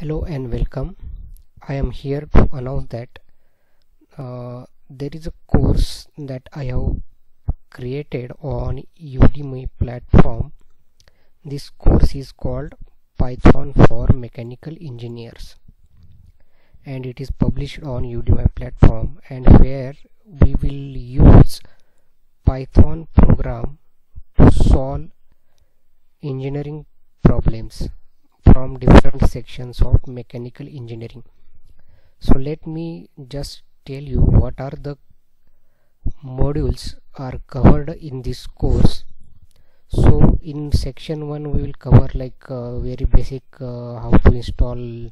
hello and welcome. I am here to announce that uh, there is a course that I have created on Udemy platform. This course is called Python for Mechanical Engineers. And it is published on Udemy platform and where we will use Python program to solve engineering problems from different sections of mechanical engineering. So let me just tell you what are the modules are covered in this course. So in section 1 we will cover like uh, very basic uh, how to install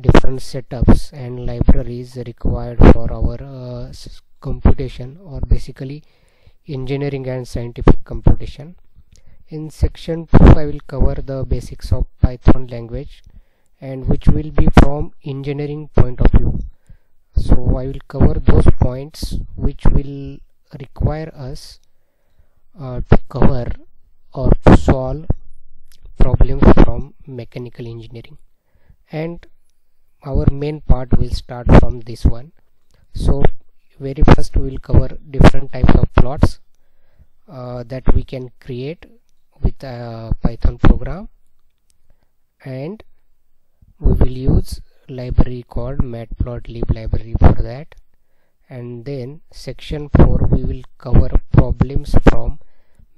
different setups and libraries required for our uh, computation or basically engineering and scientific computation in section 2 I will cover the basics of Python language and which will be from engineering point of view. So I will cover those points which will require us uh, to cover or to solve problems from mechanical engineering. And our main part will start from this one. So very first we will cover different types of plots uh, that we can create with a uh, python program. And we will use library called matplotlib library for that. And then section 4 we will cover problems from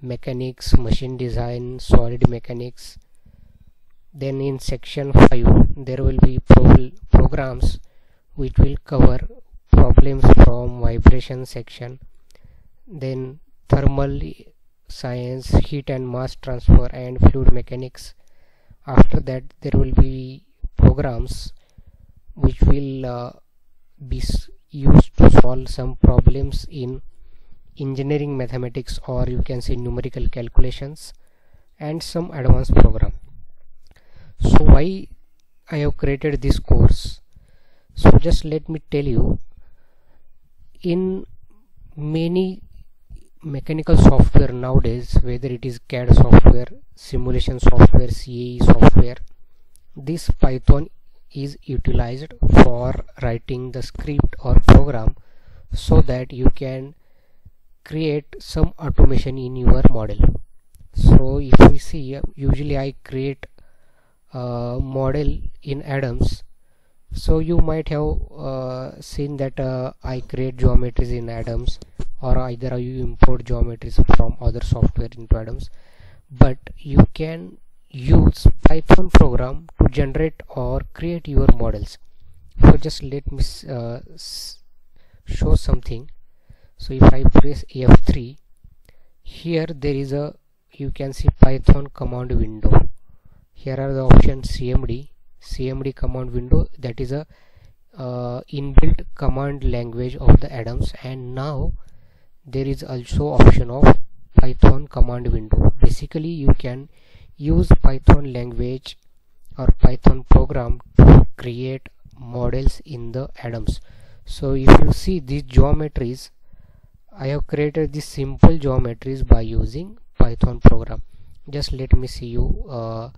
mechanics machine design solid mechanics. Then in section 5 there will be pro programs which will cover problems from vibration section. Then thermal science heat and mass transfer and fluid mechanics. After that there will be programs which will uh, be used to solve some problems in engineering mathematics or you can say numerical calculations and some advanced program. So why I have created this course? So just let me tell you in many mechanical software nowadays whether it is CAD software simulation software CAE software this Python is utilized for writing the script or program so that you can create some automation in your model. So if we see usually I create a model in Adams. So you might have uh, seen that uh, I create geometries in Adams or either you import geometries from other software into Adams but you can use Python program to generate or create your models. So just let me uh, show something. So if I press F3 here there is a you can see Python command window. Here are the options CMD cmd command window that is a uh, inbuilt command language of the Adams and now there is also option of python command window. Basically you can use python language or python program to create models in the Adams. So if you see these geometries I have created these simple geometries by using python program. Just let me see you uh,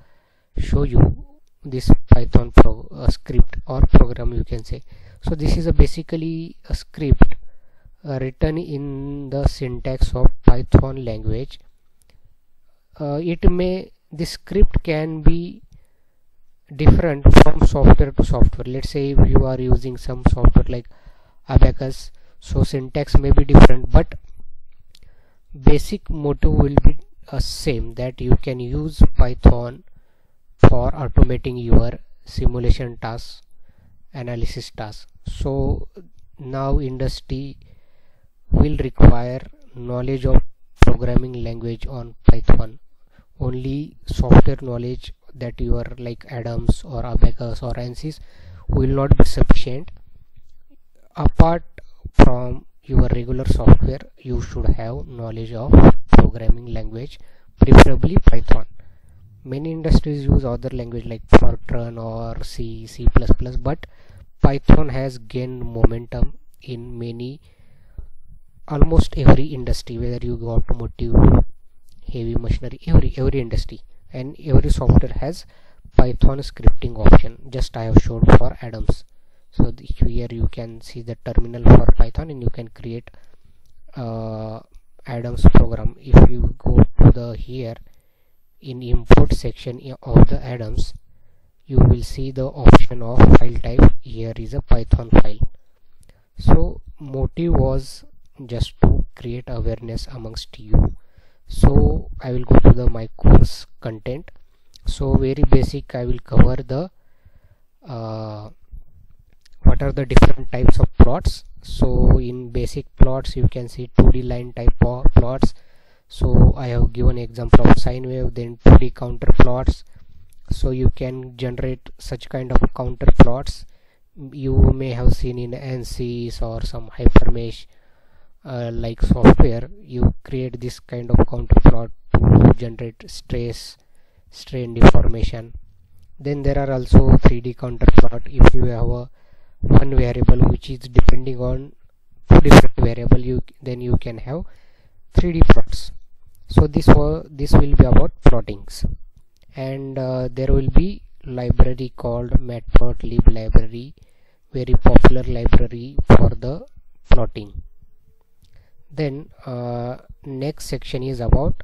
show you this python pro, uh, script or program you can say. So this is a basically a script written in the syntax of python language. Uh, it may the script can be different from software to software. Let's say if you are using some software like Abaqus so syntax may be different but basic motto will be uh, same that you can use python for automating your simulation tasks analysis tasks. So now industry will require knowledge of programming language on python. Only software knowledge that you are like adams or Abaqus or ansys will not be sufficient. Apart from your regular software you should have knowledge of programming language preferably python. Many industries use other language like fortran or c c++ but python has gained momentum in many almost every industry whether you go automotive heavy machinery every every industry and every software has python scripting option just i have showed for Adams. So here you can see the terminal for python and you can create uh, Adams program. If you go to the here in import section of the Adams you will see the option of file type. Here is a python file. So motive was just to create awareness amongst you. So I will go to the my course content. So very basic I will cover the uh, what are the different types of plots. So in basic plots you can see 2d line type of plots. So I have given example of sine wave then 2d contour plots. So you can generate such kind of contour plots. You may have seen in ANSYS or some hypermesh uh, like software you create this kind of contour plot to generate stress strain deformation then there are also 3d contour plot. If you have a one variable which is depending on two different variable you then you can have 3d plots. So this this will be about plottings. And uh, there will be library called matplotlib library very popular library for the plotting then uh, next section is about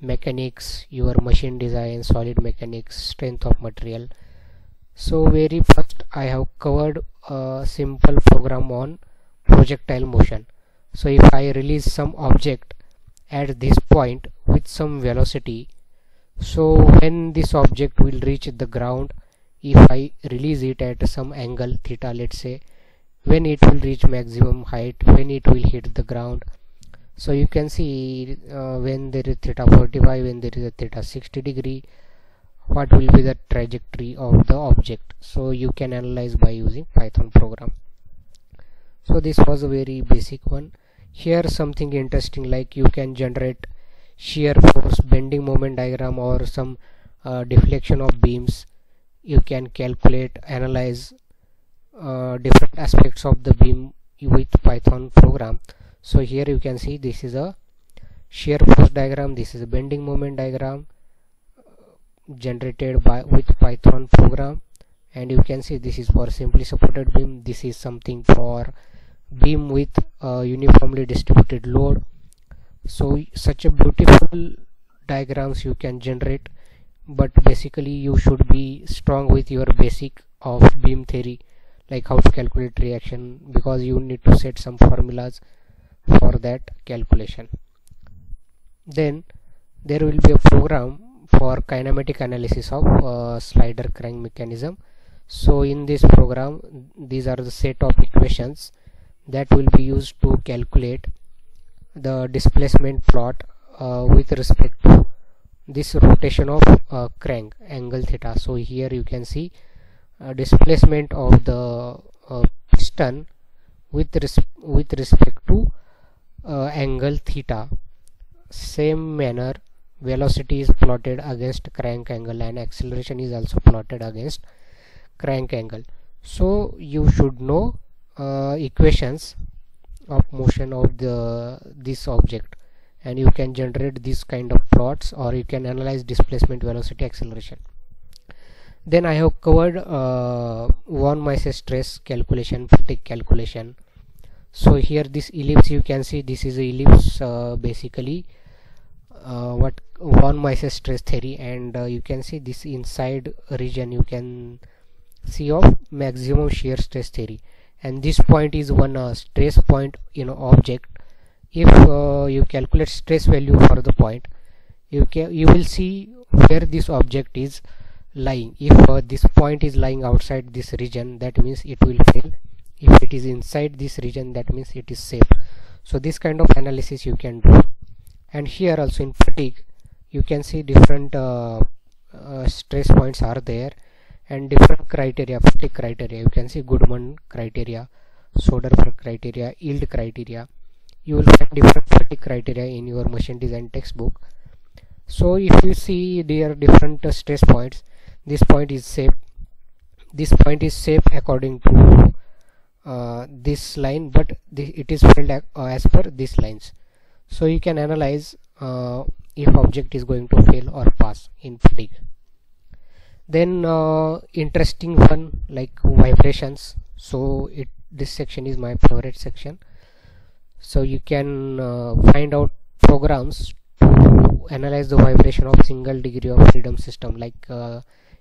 mechanics your machine design solid mechanics strength of material. So very first I have covered a simple program on projectile motion. So if I release some object at this point with some velocity so when this object will reach the ground if I release it at some angle theta let's say when it will reach maximum height when it will hit the ground so you can see uh, when there is theta 45 when there is a theta 60 degree what will be the trajectory of the object? So you can analyze by using python program. So this was a very basic one. Here something interesting like you can generate shear force bending moment diagram or some uh, deflection of beams. You can calculate analyze uh, different aspects of the beam with python program so here you can see this is a shear force diagram. This is a bending moment diagram generated by with python program. And you can see this is for simply supported beam. This is something for beam with uh, uniformly distributed load. So such a beautiful diagrams you can generate but basically you should be strong with your basic of beam theory like how to calculate reaction because you need to set some formulas for that calculation. Then there will be a program for kinematic analysis of uh, slider crank mechanism. So in this program these are the set of equations that will be used to calculate the displacement plot uh, with respect to this rotation of uh, crank angle theta. So here you can see uh, displacement of the uh, piston with res with respect to uh, angle theta. Same manner velocity is plotted against crank angle and acceleration is also plotted against crank angle. So you should know uh, equations of motion of the this object. And you can generate this kind of plots or you can analyze displacement velocity acceleration. Then I have covered uh, von Mises stress calculation fatigue calculation so here this ellipse you can see this is a ellipse uh, basically uh, what von Mises stress theory. And uh, you can see this inside region you can see of maximum shear stress theory. And this point is one uh, stress point in object. If uh, you calculate stress value for the point you can you will see where this object is lying. If uh, this point is lying outside this region that means it will fail if it is inside this region that means it is safe. So this kind of analysis you can do. And here also in fatigue you can see different uh, uh, stress points are there and different criteria fatigue criteria. You can see Goodman criteria Soderberg criteria yield criteria. You will find different fatigue criteria in your machine design textbook. So if you see there are different uh, stress points this point is safe. This point is safe according to uh, this line but it is filled uh, as per these lines. So you can analyze uh, if object is going to fail or pass in fatigue. Then uh, interesting one like vibrations. So it this section is my favorite section. So you can uh, find out programs to analyze the vibration of single degree of freedom system. Like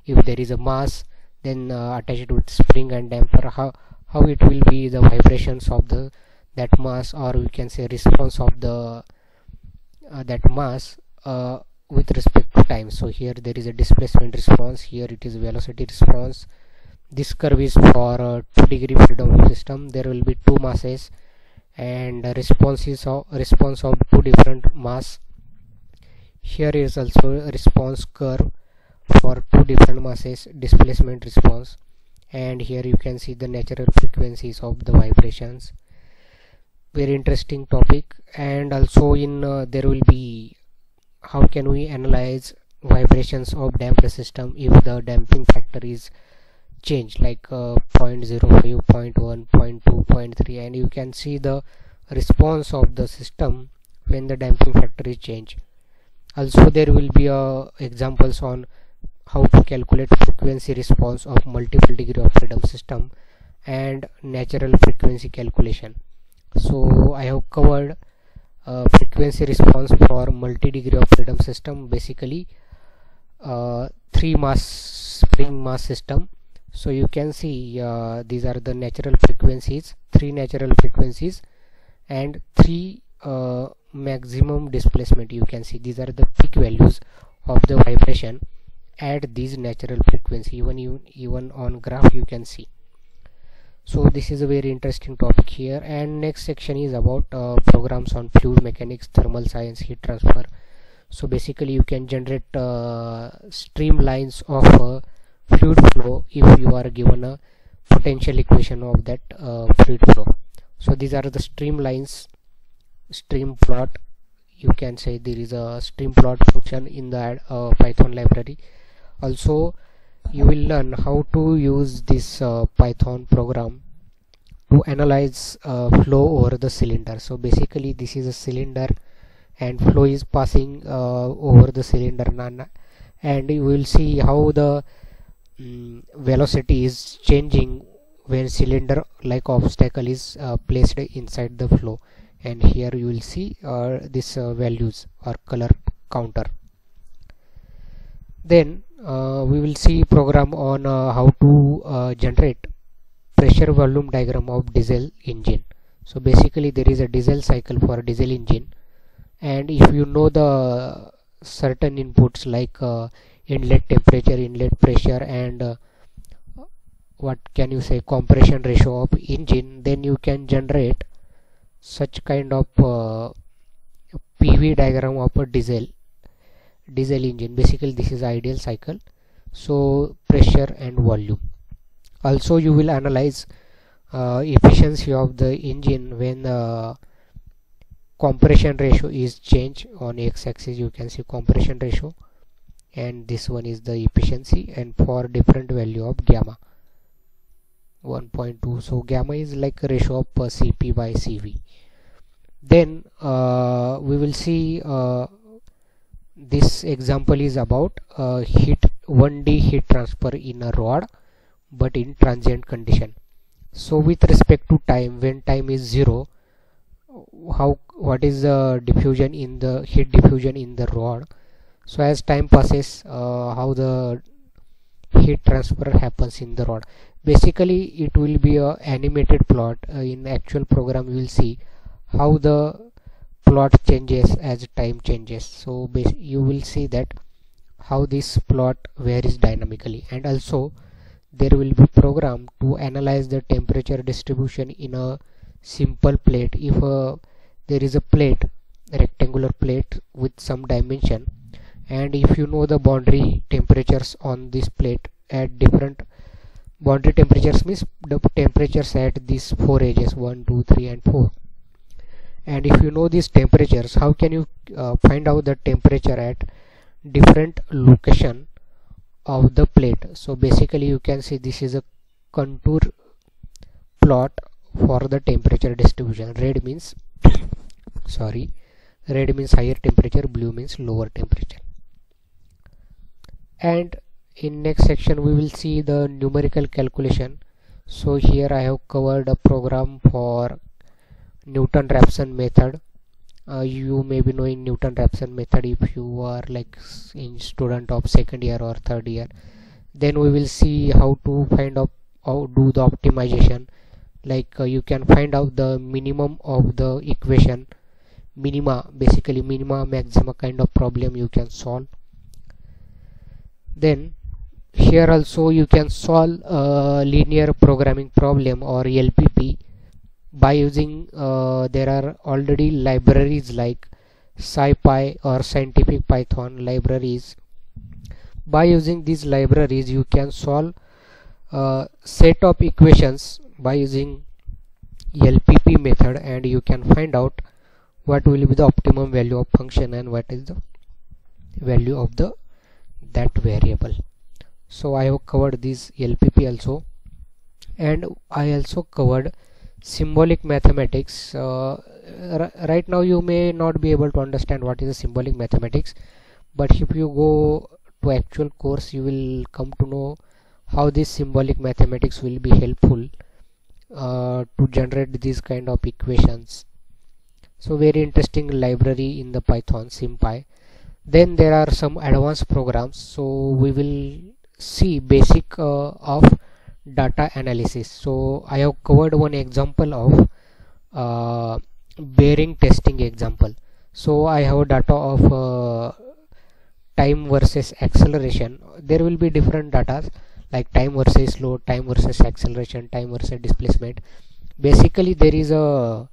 if there is a mass then uh, attached with spring and damper. How how it will be the vibrations of the that mass or we can say response of the uh, that mass uh, with respect to time. So here there is a displacement response here it is velocity response. This curve is for uh, 2 degree freedom system. There will be two masses and responses of response of two different mass. Here is also a response curve for two different masses displacement response and here you can see the natural frequencies of the vibrations. Very interesting topic. And also in uh, there will be how can we analyze vibrations of damper system if the damping factor is changed like uh, 0 0.05 0 0.1 0.2 0.3 and you can see the response of the system when the damping factor is changed. Also there will be uh, examples on how to calculate frequency response of multiple degree of freedom system and natural frequency calculation. So i have covered uh, frequency response for multi-degree of freedom system. Basically uh, three mass spring mass system. So you can see uh, these are the natural frequencies three natural frequencies and three uh, maximum displacement. You can see these are the peak values of the vibration at these natural frequency even even, even on graph you can see. So this is a very interesting topic here. And next section is about uh, programs on fluid mechanics thermal science heat transfer. So basically you can generate uh, streamlines of uh, fluid flow if you are given a potential equation of that uh, fluid flow. So these are the streamlines stream plot. You can say there is a stream plot function in the uh, python library also you will learn how to use this uh, python program to analyze uh, flow over the cylinder. So basically this is a cylinder and flow is passing uh, over the cylinder and you will see how the um, velocity is changing when cylinder like obstacle is uh, placed inside the flow. And here you will see uh, this uh, values or color contour then uh, we will see program on uh, how to uh, generate pressure volume diagram of diesel engine. So basically there is a diesel cycle for a diesel engine. And if you know the certain inputs like uh, inlet temperature inlet pressure and uh, what can you say compression ratio of engine then you can generate such kind of uh, PV diagram of a diesel diesel engine. Basically this is ideal cycle. So pressure and volume. Also you will analyze uh, efficiency of the engine when the compression ratio is changed. On x-axis you can see compression ratio. And this one is the efficiency and for different value of gamma. 1.2 so gamma is like a ratio of cp by cv then uh, we will see uh, this example is about heat 1d heat transfer in a rod but in transient condition. So with respect to time when time is zero how what is the diffusion in the heat diffusion in the rod? So as time passes uh, how the heat transfer happens in the rod. Basically it will be a animated plot. Uh, in actual program you will see how the plot changes as time changes. So you will see that how this plot varies dynamically. And also there will be program to analyze the temperature distribution in a simple plate. If uh, there is a plate rectangular plate with some dimension and if you know the boundary temperatures on this plate at different boundary temperatures means the temperatures at these four edges 1 2 3 and 4 and if you know these temperatures how can you uh, find out the temperature at different location of the plate? So basically you can see this is a contour plot for the temperature distribution. Red means sorry red means higher temperature blue means lower temperature. And in next section we will see the numerical calculation. So here I have covered a program for Newton-Raphson method. Uh, you may be knowing Newton-Raphson method if you are like in student of second year or third year. Then we will see how to find out how do the optimization. Like uh, you can find out the minimum of the equation. Minima basically minima maxima kind of problem you can solve. Then here also you can solve a linear programming problem or LPP by using uh, there are already libraries like SciPy or scientific Python libraries. By using these libraries you can solve a set of equations by using LPP method and you can find out what will be the optimum value of function and what is the value of the that variable. So I have covered this LPP also and I also covered symbolic mathematics uh, right now you may not be able to understand what is the symbolic mathematics but if you go to actual course you will come to know how this symbolic mathematics will be helpful uh, to generate these kind of equations. So very interesting library in the python sympy then there are some advanced programs. So we will see basic uh, of data analysis. So I have covered one example of uh, bearing testing example. So I have data of uh, time versus acceleration. There will be different data like time versus load time versus acceleration time versus displacement. Basically there is a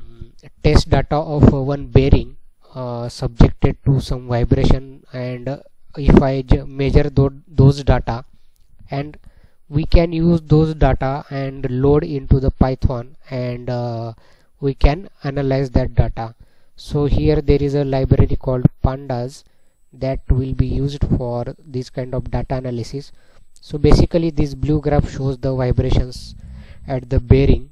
mm, test data of one bearing uh, subjected to some vibration. And if I measure those data and we can use those data and load into the Python and uh, we can analyze that data. So here there is a library called pandas that will be used for this kind of data analysis. So basically this blue graph shows the vibrations at the bearing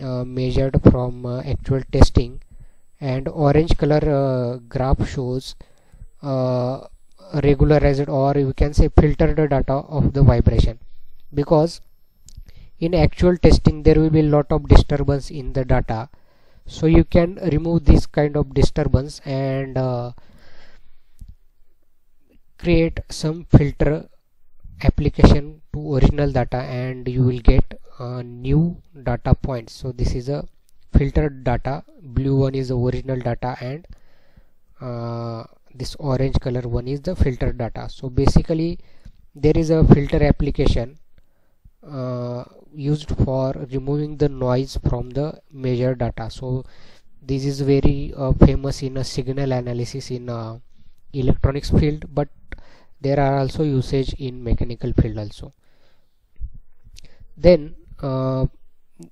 uh, measured from uh, actual testing. And orange color uh, graph shows uh, regularized or you can say filtered data of the vibration. Because in actual testing there will be a lot of disturbance in the data. So you can remove this kind of disturbance and uh, create some filter application to original data and you will get uh, new data points. So this is a filtered data. Blue one is the original data and uh, this orange color. One is the filter data. So basically there is a filter application uh, used for removing the noise from the measured data. So this is very uh, famous in a signal analysis in uh, electronics field but there are also usage in mechanical field also. Then uh,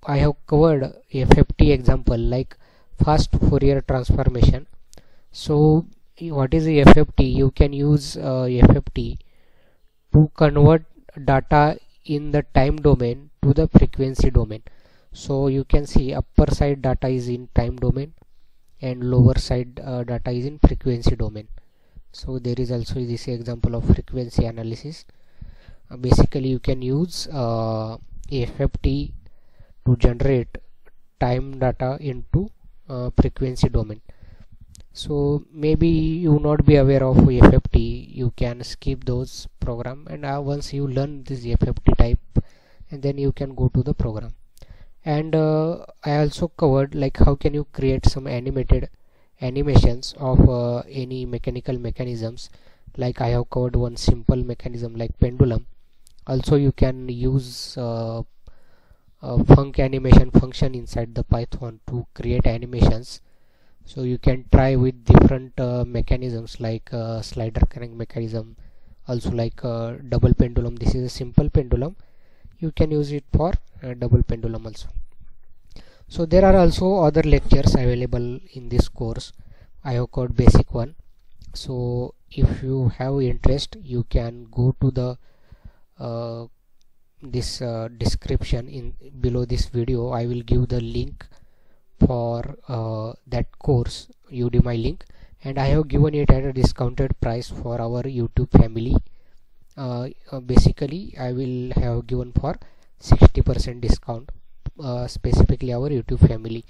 I have covered a FFT example like fast Fourier transformation. So what is the FFT you can use uh, FFT to convert data in the time domain to the frequency domain. So you can see upper side data is in time domain and lower side uh, data is in frequency domain. So there is also this example of frequency analysis. Uh, basically you can use uh, FFT to generate time data into uh, frequency domain so maybe you not be aware of FFT you can skip those program and uh, once you learn this FFT type and then you can go to the program. And uh, I also covered like how can you create some animated animations of uh, any mechanical mechanisms. Like I have covered one simple mechanism like pendulum. Also you can use uh, func animation function inside the python to create animations so you can try with different uh, mechanisms like uh, slider crank mechanism also like uh, double pendulum. This is a simple pendulum. You can use it for double pendulum also. So there are also other lectures available in this course. I have got basic one. So if you have interest you can go to the uh, this uh, description in below this video. I will give the link for uh, that course udemy link and i have given it at a discounted price for our youtube family. Uh, uh, basically I will have given for 60% discount uh, specifically our YouTube family